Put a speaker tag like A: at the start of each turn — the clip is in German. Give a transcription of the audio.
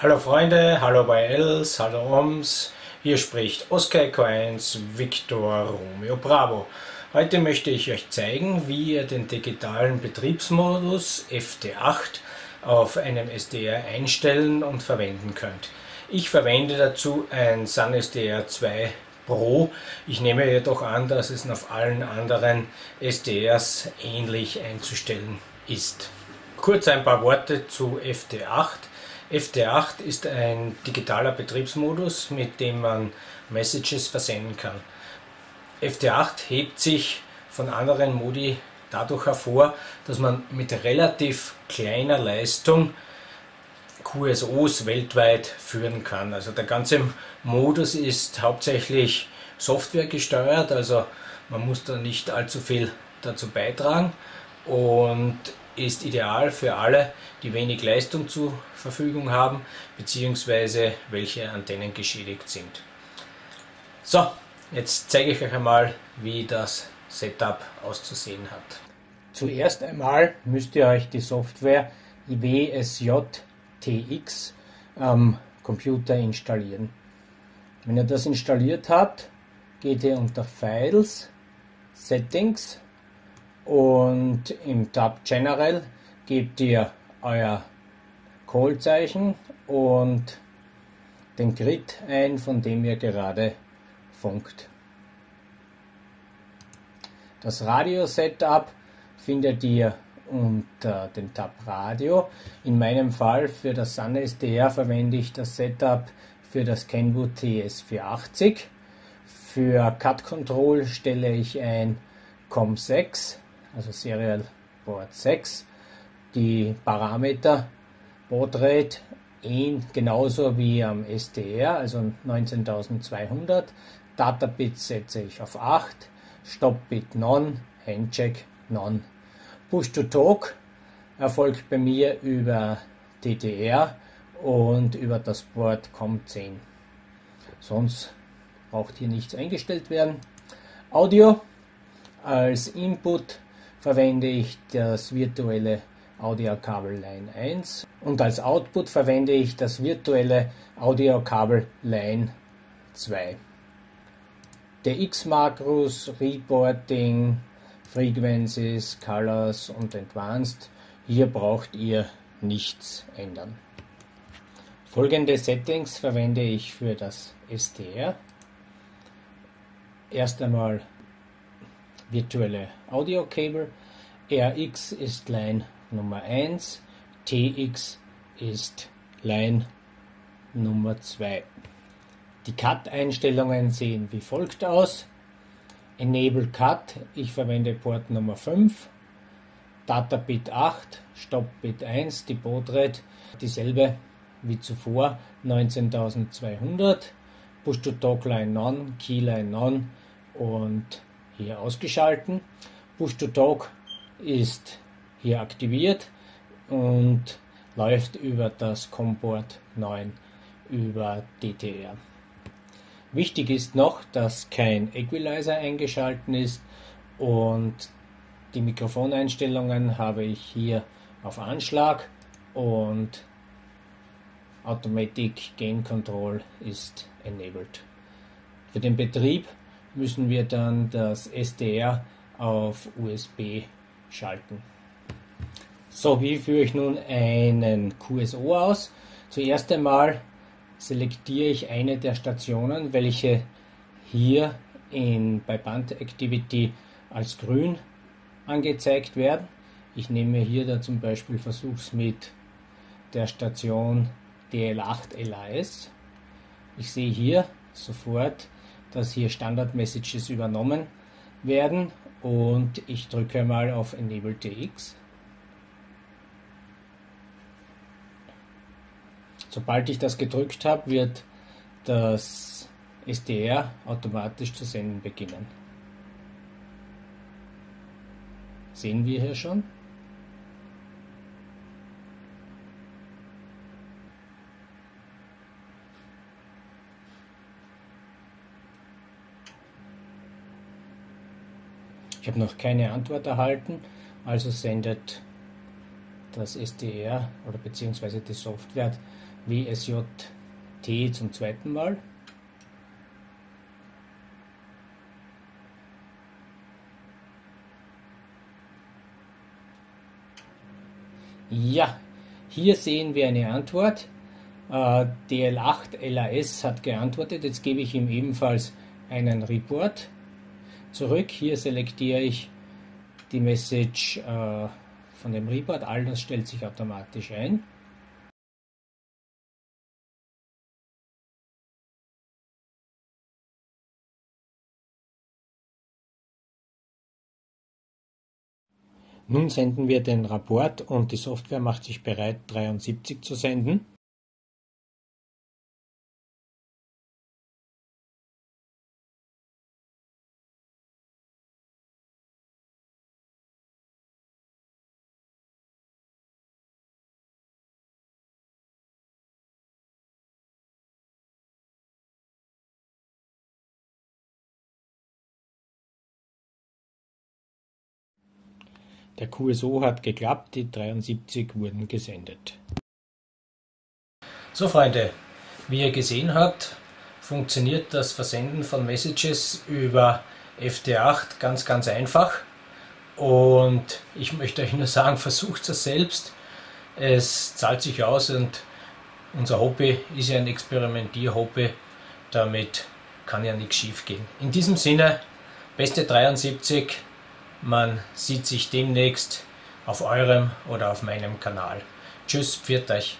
A: Hallo Freunde, hallo bei Els, hallo Oms. Hier spricht Oscar 1 Victor Romeo Bravo. Heute möchte ich euch zeigen, wie ihr den digitalen Betriebsmodus FT8 auf einem SDR einstellen und verwenden könnt. Ich verwende dazu ein Sun SDR 2 Pro. Ich nehme jedoch an, dass es auf allen anderen SDRs ähnlich einzustellen ist. Kurz ein paar Worte zu FT8. FT8 ist ein digitaler Betriebsmodus, mit dem man Messages versenden kann. FT8 hebt sich von anderen Modi dadurch hervor, dass man mit relativ kleiner Leistung QSOs weltweit führen kann. Also der ganze Modus ist hauptsächlich Software gesteuert, also man muss da nicht allzu viel dazu beitragen und ist ideal für alle, die wenig Leistung zur Verfügung haben, beziehungsweise welche Antennen geschädigt sind. So, jetzt zeige ich euch einmal, wie das Setup auszusehen hat. Zuerst einmal müsst ihr euch die Software IWSJ-TX am Computer installieren. Wenn ihr das installiert habt, geht ihr unter Files, Settings und im Tab General gebt ihr euer Callzeichen und den Grid ein, von dem ihr gerade funkt. Das Radio-Setup findet ihr unter dem Tab Radio. In meinem Fall für das Sun SDR verwende ich das Setup für das Kenwood TS480. Für Cut Control stelle ich ein COM6 also Serial Board 6. Die Parameter Baudrate genauso wie am SDR, also 19200. Databit setze ich auf 8, Stopbit None, Handcheck None. Push to Talk erfolgt bei mir über DDR und über das Board COM10. Sonst braucht hier nichts eingestellt werden. Audio als Input verwende ich das virtuelle Audiokabel Line 1 und als Output verwende ich das virtuelle Audiokabel Line 2. Der X-Makros, Reporting, Frequencies, Colors und Advanced, hier braucht ihr nichts ändern. Folgende Settings verwende ich für das STR. Erst einmal virtuelle Audio Cable. RX ist Line Nummer 1, TX ist Line Nummer 2. Die Cut-Einstellungen sehen wie folgt aus. Enable Cut, ich verwende Port Nummer 5. Data Bit 8, Stop Bit 1, die Baudrate dieselbe wie zuvor, 19200. Push to Talk Line None, Key Line None und hier ausgeschalten. Push to Talk ist hier aktiviert und läuft über das Comport 9 über DTR. Wichtig ist noch, dass kein Equalizer eingeschalten ist und die Mikrofoneinstellungen habe ich hier auf Anschlag und Automatic Gain Control ist enabled. Für den Betrieb müssen wir dann das SDR auf USB schalten. So, wie führe ich nun einen QSO aus? Zuerst einmal selektiere ich eine der Stationen, welche hier in, bei Band Activity als grün angezeigt werden. Ich nehme hier da zum Beispiel Versuchs mit der Station DL8 LAS. Ich sehe hier sofort dass hier Standard Messages übernommen werden und ich drücke mal auf Enable TX. Sobald ich das gedrückt habe, wird das SDR automatisch zu senden beginnen. Sehen wir hier schon. Ich habe noch keine Antwort erhalten, also sendet das SDR oder beziehungsweise die Software WSJT zum zweiten Mal. Ja, hier sehen wir eine Antwort. Äh, DL8 LAS hat geantwortet. Jetzt gebe ich ihm ebenfalls einen Report zurück. Hier selektiere ich die Message äh, von dem Report. All das stellt sich automatisch ein. Nun senden wir den Rapport und die Software macht sich bereit, 73 zu senden. Der QSO hat geklappt, die 73 wurden gesendet. So Freunde, wie ihr gesehen habt, funktioniert das Versenden von Messages über FT8 ganz ganz einfach und ich möchte euch nur sagen, versucht es selbst. Es zahlt sich aus und unser Hobby ist ja ein Experimentierhobby, damit kann ja nichts schief gehen. In diesem Sinne, beste 73 man sieht sich demnächst auf eurem oder auf meinem Kanal. Tschüss, pfiat euch.